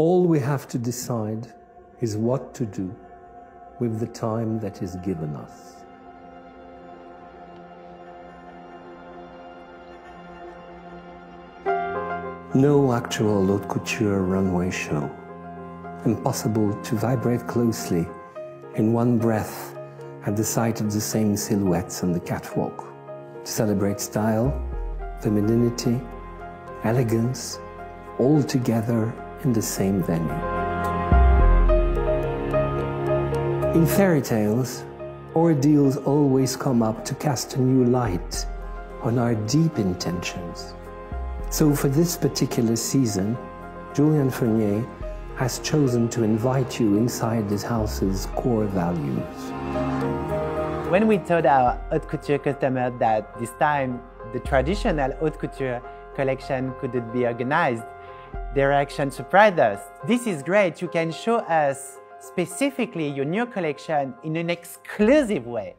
All we have to decide is what to do with the time that is given us. No actual haute couture runway show. Impossible to vibrate closely in one breath at the sight of the same silhouettes on the catwalk. To celebrate style, femininity, elegance, all together in the same venue. In fairy tales, ordeals always come up to cast a new light on our deep intentions. So for this particular season, Julien Fournié has chosen to invite you inside this house's core values. When we told our haute couture customers that this time the traditional haute couture collection couldn't be organized, their reaction surprised us. This is great, you can show us specifically your new collection in an exclusive way.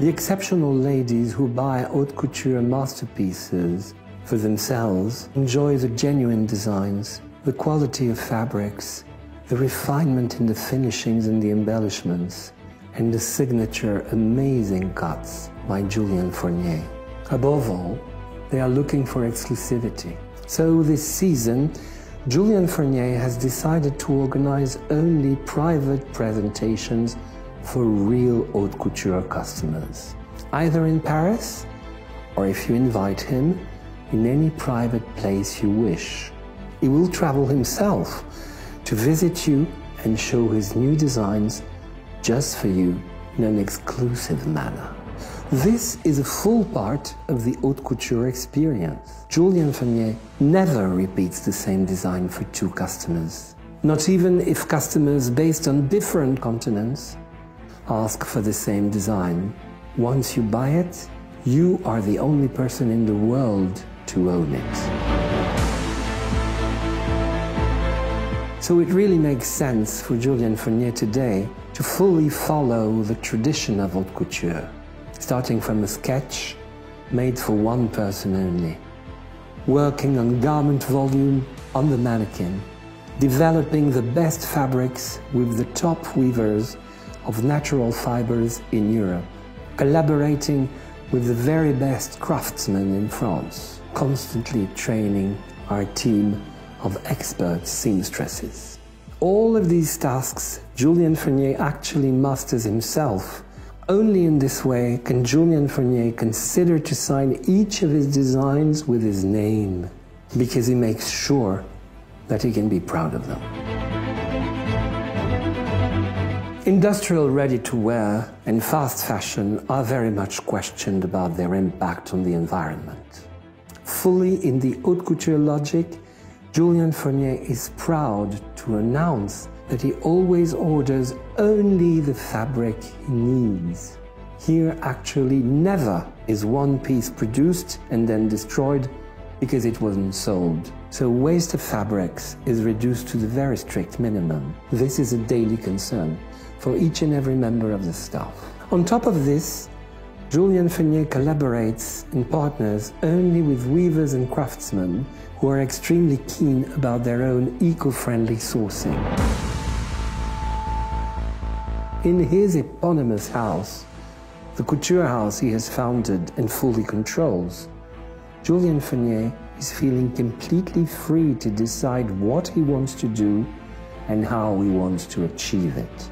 The exceptional ladies who buy haute couture masterpieces for themselves enjoy the genuine designs, the quality of fabrics, the refinement in the finishings and the embellishments, and the signature amazing cuts by Julien Fournié. Above all, they are looking for exclusivity. So this season, Julien Fournié has decided to organize only private presentations for real haute couture customers, either in Paris or if you invite him in any private place you wish. He will travel himself to visit you and show his new designs just for you in an exclusive manner. This is a full part of the haute couture experience. Julien Fournié never repeats the same design for two customers. Not even if customers based on different continents ask for the same design. Once you buy it, you are the only person in the world to own it. So it really makes sense for Julien Fournié today to fully follow the tradition of haute couture, starting from a sketch made for one person only, working on garment volume on the mannequin, developing the best fabrics with the top weavers of natural fibers in Europe, collaborating with the very best craftsmen in France, constantly training our team of expert seamstresses. All of these tasks Julien Fournié actually masters himself. Only in this way can Julien Fournié consider to sign each of his designs with his name, because he makes sure that he can be proud of them. Industrial ready-to-wear and fast fashion are very much questioned about their impact on the environment. Fully in the haute couture logic, Julien Fournié is proud to announce that he always orders only the fabric he needs. Here actually never is one piece produced and then destroyed because it wasn't sold. So waste of fabrics is reduced to the very strict minimum. This is a daily concern for each and every member of the staff. On top of this, Julien Fournié collaborates and partners only with weavers and craftsmen who are extremely keen about their own eco-friendly sourcing. In his eponymous house, the couture house he has founded and fully controls, Julien Fournié is feeling completely free to decide what he wants to do and how he wants to achieve it.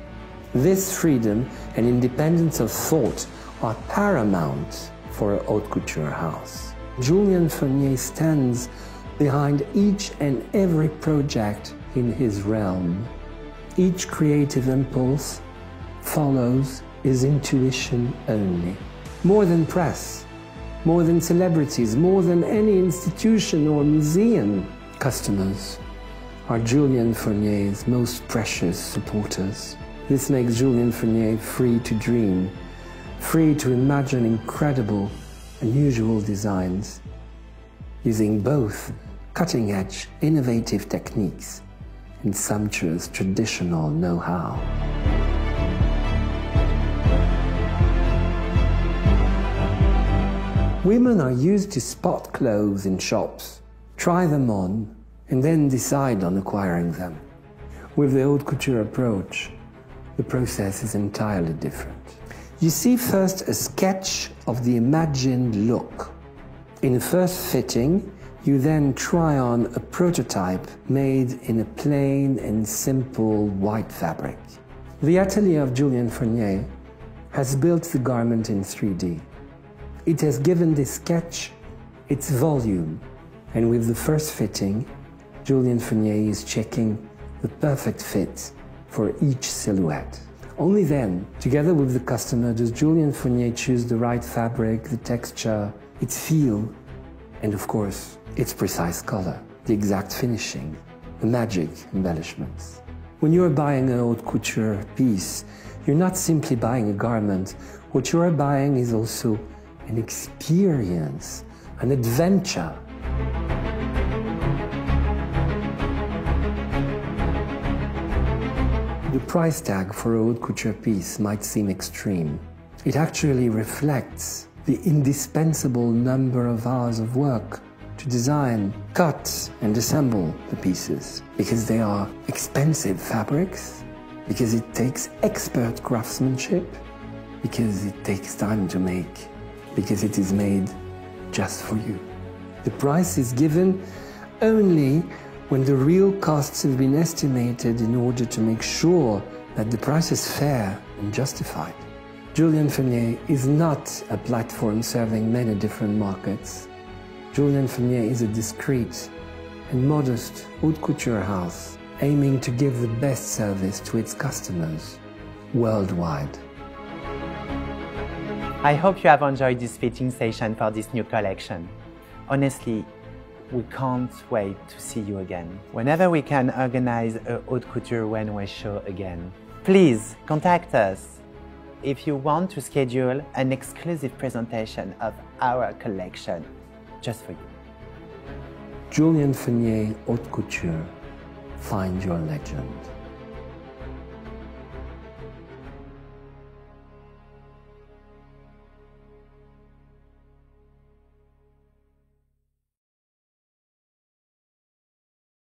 This freedom and independence of thought are paramount for a haute couture house. Julien Fournié stands behind each and every project in his realm. Each creative impulse follows is intuition only. More than press, more than celebrities, more than any institution or museum, customers are Julien Fournié's most precious supporters. This makes Julien Fournié free to dream, free to imagine incredible, unusual designs, using both cutting-edge, innovative techniques and sumptuous traditional know-how. Women are used to spot clothes in shops, try them on, and then decide on acquiring them. With the haute couture approach, the process is entirely different. You see first a sketch of the imagined look. In the first fitting, you then try on a prototype made in a plain and simple white fabric. The atelier of Julien Fournié has built the garment in 3D. It has given this sketch its volume, and with the first fitting, Julien Fournié is checking the perfect fit for each silhouette. Only then, together with the customer, does Julien Fournié choose the right fabric, the texture, its feel, and of course, its precise color, the exact finishing, the magic embellishments. When you're buying an haute couture piece, you're not simply buying a garment. What you are buying is also an experience, an adventure. The price tag for a haute couture piece might seem extreme. It actually reflects the indispensable number of hours of work to design, cut, and assemble the pieces because they are expensive fabrics, because it takes expert craftsmanship, because it takes time to make, because it is made just for you. The price is given only when the real costs have been estimated in order to make sure that the price is fair and justified. Julien Fournié is not a platform serving many different markets. Julien Fournié is a discreet and modest haute couture house aiming to give the best service to its customers worldwide. I hope you have enjoyed this fitting session for this new collection. Honestly, we can't wait to see you again. Whenever we can organize a haute couture runway show again, please contact us if you want to schedule an exclusive presentation of our collection just for you. Julien Fournié Haute Couture, find your legend.